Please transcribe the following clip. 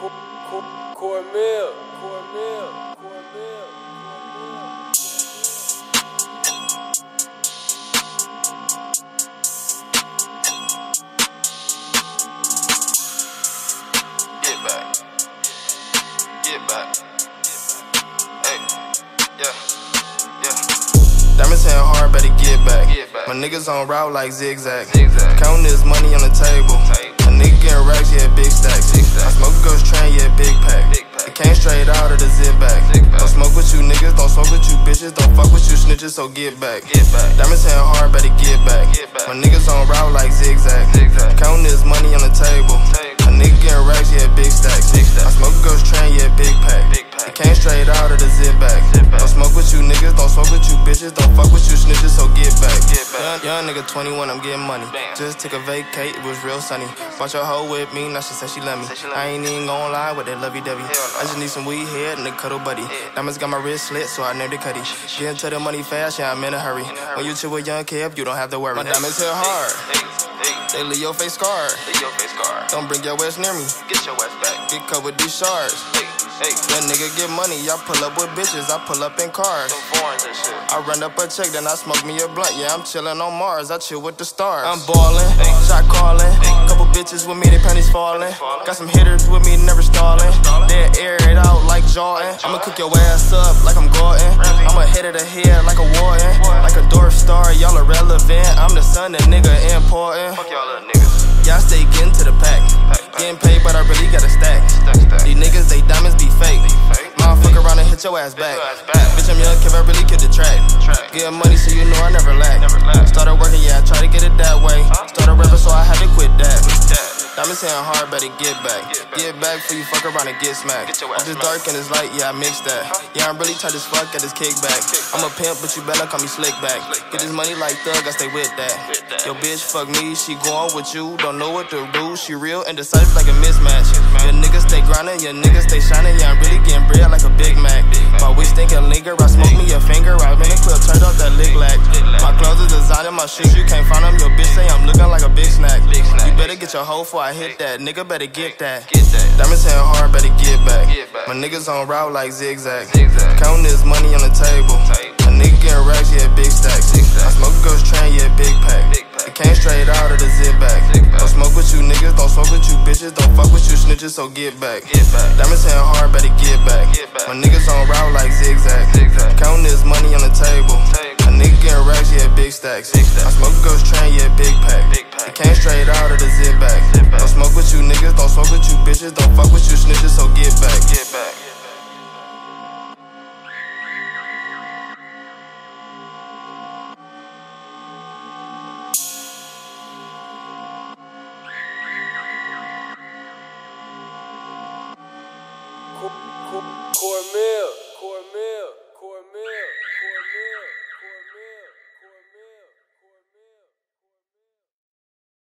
Cornmeal, Cornmeal, Cornmeal. Get back. Get back. Hey, yeah, yeah. Diamonds hitting hard, better get back. Get back. My niggas on route like zigzag. Zigzag. Counting this money on the table. Table. A nigga getting racks, yeah, big stacks. Big stacks. I smoke fuck with you snitches, so get back. Get back. Diamonds hitting hard, better get back. Get back. My niggas on route like zigzag. Zigzag. Counting this money on the table. Table. A nigga getting racks, yeah, big stacks. Big stacks. I smoke a ghost train, yeah, big pack. Big pack. It came straight out of the zip bag. Zip. Don't smoke with you niggas, don't smoke with you bitches, don't fuck with you snitches, so get. Get back. Young, young nigga 21, I'm getting money. Just took a vacate, it was real sunny. Bought your hoe with me, now she said she love me. She love I ain't even gon' lie with that lovey dovey. No. I just need some weed head and a cuddle buddy. Diamonds got my wrist slit, so I named it Cuddy. Get to the money fast, yeah, I'm in a hurry. When you chill with young Kev, you don't have to worry. My diamonds hit hard, Hey, hey, they leave your face scarred. leave your face guard. Don't bring your ass near me, Get your ass back. get covered these shards. Hey, hey, Young nigga get money, I pull up with bitches, I pull up in cars. them foreigns and shit. I run up a check, then I smoke me a blunt. Yeah, I'm chillin' on Mars. I chill with the stars. I'm ballin', shot callin'. Couple bitches with me, they panties fallin'. Got some hitters with me, never stallin'. They air it out like Jordan. I'ma cook your ass up like I'm Gordon. I'ma hit it ahead like a warden. Like a Dorf star, irrelevant. I'm the son, that nigga important. Fuck y'all little niggas. Y'all stay getting to the pack. Getting paid, but I really got a stack. Stack, stack. These niggas, they diamonds be fake. fake. Motherfucker around and hit your ass back. your ass back. Bitch, I'm young, Kev, I really killed the track. Track. Money, so you know I never lack. Never lack. Started working, yeah, I try to get it that way. Started rapping, so I had to quit that. That. Diamonds hitting hard, better get back. Get back. Get back before you fuck around and get smacked. I'm just dark and it's light, yeah, I mix that. Yeah, I'm really tight as fuck at this kickback. I'm a pimp, but you better call me slick back. Get this money like thug, I stay with that. Your bitch fuck me, she going with you, don't know what to do. She real and decisive like a mismatch. Your niggas stay grinding, your niggas stay shining. Yeah, I'm really getting bread like a Big Mac. My weed stinking linger, I smoke me a finger. I in the clip, turned off that lick lack. My clothes is designer, my shoes you can't find them. Your bitch say I'm You your hoe before I hit that. Nigga better get that. Diamonds hitting hard, better get back. My niggas on route like zigzag. Counting this money on the table. A nigga getting racks, yeah, big stacks. I smoke a ghost train, yeah, big pack. It came straight out of the zip bag. Don't smoke with you niggas, don't smoke with you bitches, don't fuck with you snitches, so get back. Diamonds hitting hard, better get back. My niggas on route like zigzag. Counting this money on the table. A nigga getting racks, big stacks. Big stacks. I smoke a ghost train, yeah, big pack. Big pack. It came straight out of the zip bag. Zip bag. Don't smoke with you niggas, don't smoke with you bitches, don't fuck with you snitches, so get back. Get back. Cornmeal, Cornmeal, Cornmeal.